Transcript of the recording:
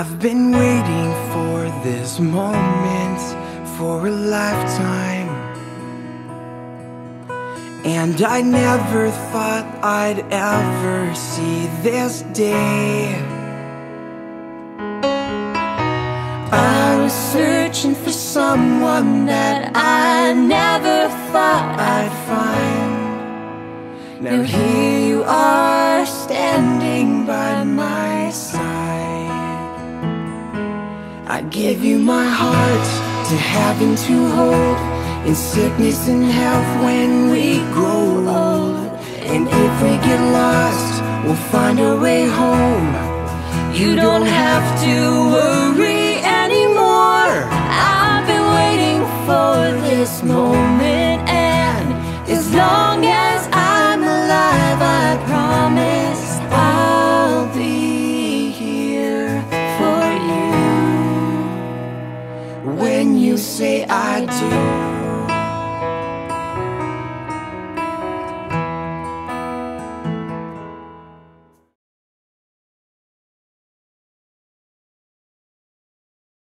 I've been waiting for this moment for a lifetime. And I never thought I'd ever see this day. I was searching for someone that I never thought I'd find. Now here you are standing by my side. I give you my heart to have and to hold in sickness and health when we grow old. And if we get lost, we'll find our way home. You don't have to when you say I do.